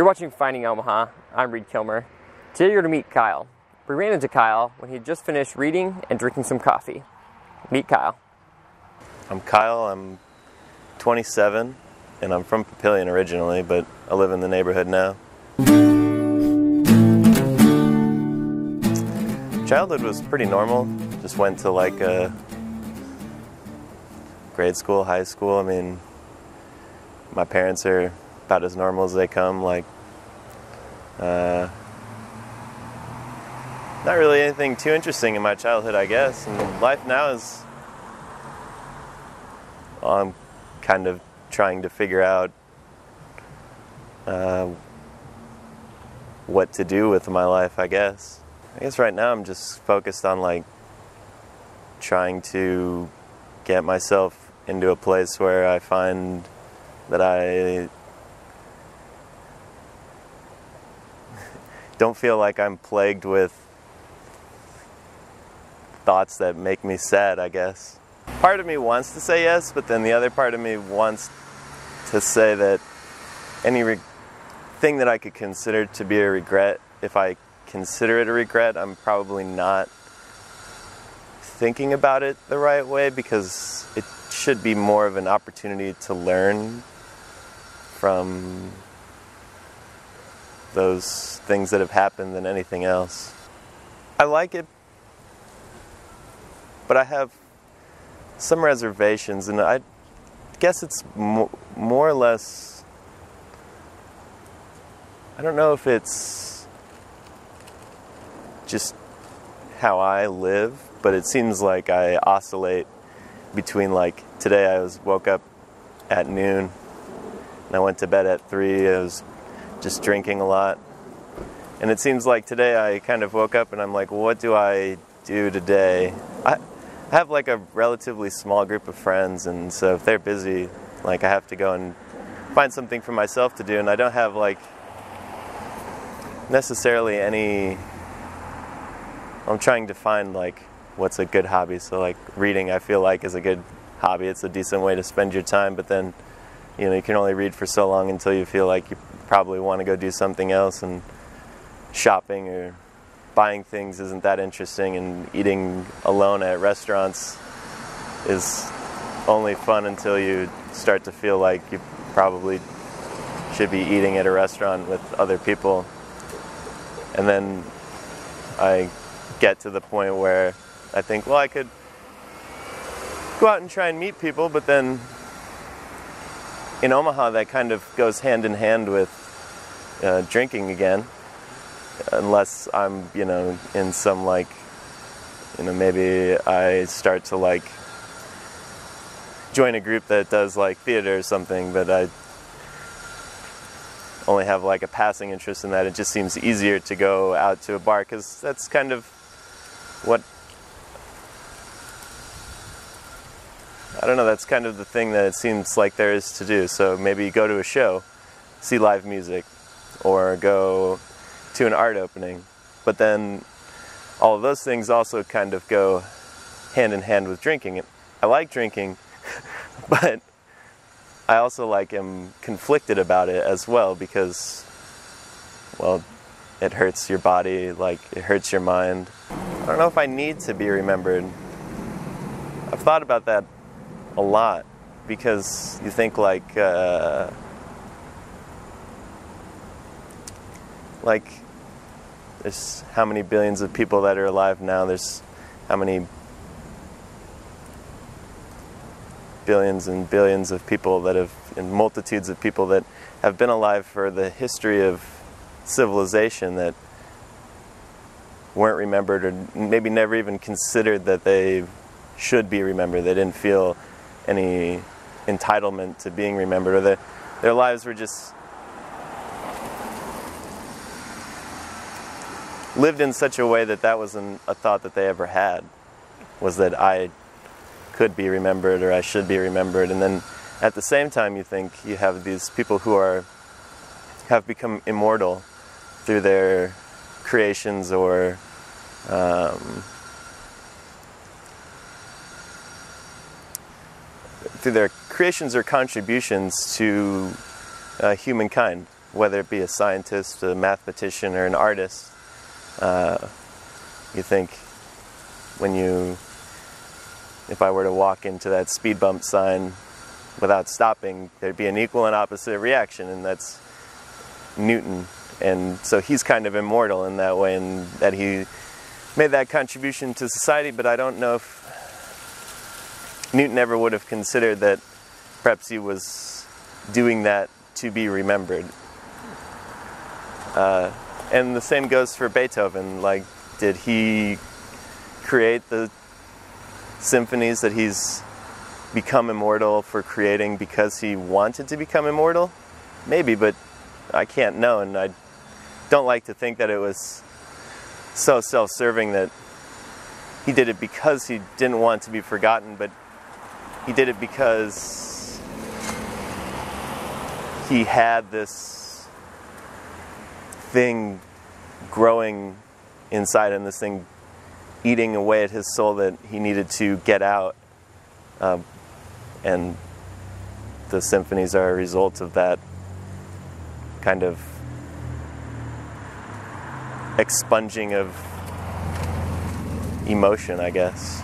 You're watching Finding Omaha. I'm Reid Kilmer. Today you're to meet Kyle. We ran into Kyle when he had just finished reading and drinking some coffee. Meet Kyle. I'm Kyle. I'm 27 and I'm from Papillion originally, but I live in the neighborhood now. Childhood was pretty normal. Just went to like a grade school, high school. I mean, my parents are about as normal as they come. Like, uh, not really anything too interesting in my childhood, I guess. And life now is, well, I'm kind of trying to figure out uh, what to do with my life, I guess. I guess right now I'm just focused on like trying to get myself into a place where I find that I don't feel like I'm plagued with thoughts that make me sad, I guess. Part of me wants to say yes, but then the other part of me wants to say that any thing that I could consider to be a regret, if I consider it a regret, I'm probably not thinking about it the right way because it should be more of an opportunity to learn from those things that have happened than anything else. I like it, but I have some reservations, and I guess it's mo- more or less. I don't know if it's just how I live, but it seems like I oscillate between like today I was woke up at noon and I went to bed at three. I was just drinking a lot. And it seems like today I kind of woke up and I'm like, what do I do today? I have like a relatively small group of friends, and so if they're busy, like I have to go and find something for myself to do, and I don't have like necessarily any. I'm trying to find like what's a good hobby. So like reading, I feel like is a good hobby. It's a decent way to spend your time, but then you know you can only read for so long until you feel like you probably want to go do something else and shopping or buying things isn't that interesting and eating alone at restaurants is only fun until you start to feel like you probably should be eating at a restaurant with other people. And then I get to the point where I think well I could go out and try and meet people but then in Omaha that kind of goes hand in hand with uh, drinking again, unless I'm, you know, in some like, you know, maybe I start to like join a group that does like theater or something, but I only have like a passing interest in that. It just seems easier to go out to a bar because that's kind of what I don't know, that's kind of the thing that it seems like there is to do. So maybe go to a show, see live music, or go to an art opening. But then all of those things also kind of go hand in hand with drinking. I like drinking, but I also like am conflicted about it as well because well, it hurts your body, like it hurts your mind. I don't know if I need to be remembered. I've thought about that a lot because you think like uh, like there's how many billions of people that are alive now there's how many billions and billions of people that have and multitudes of people that have been alive for the history of civilization that weren't remembered or maybe never even considered that they should be remembered. They didn't feel any entitlement to being remembered or that their lives were just lived in such a way that that wasn't a thought that they ever had was that I could be remembered or I should be remembered. And then at the same time you think you have these people who are have become immortal through their creations or um, through their creations or contributions to uh, humankind whether it be a scientist, a mathematician, or an artist, uh, you think when you, if I were to walk into that speed bump sign without stopping, there'd be an equal and opposite reaction, and that's Newton. And so he's kind of immortal in that way, and that he made that contribution to society, but I don't know if Newton ever would have considered that perhaps he was doing that to be remembered. Uh, and the same goes for Beethoven. Like, did he create the symphonies that he's become immortal for creating because he wanted to become immortal? Maybe, but I can't know, and I don't like to think that it was so self serving that he did it because he didn't want to be forgotten, but he did it because he had this thing growing inside him, this thing eating away at his soul that he needed to get out. Um, and the symphonies are a result of that kind of expunging of emotion, I guess.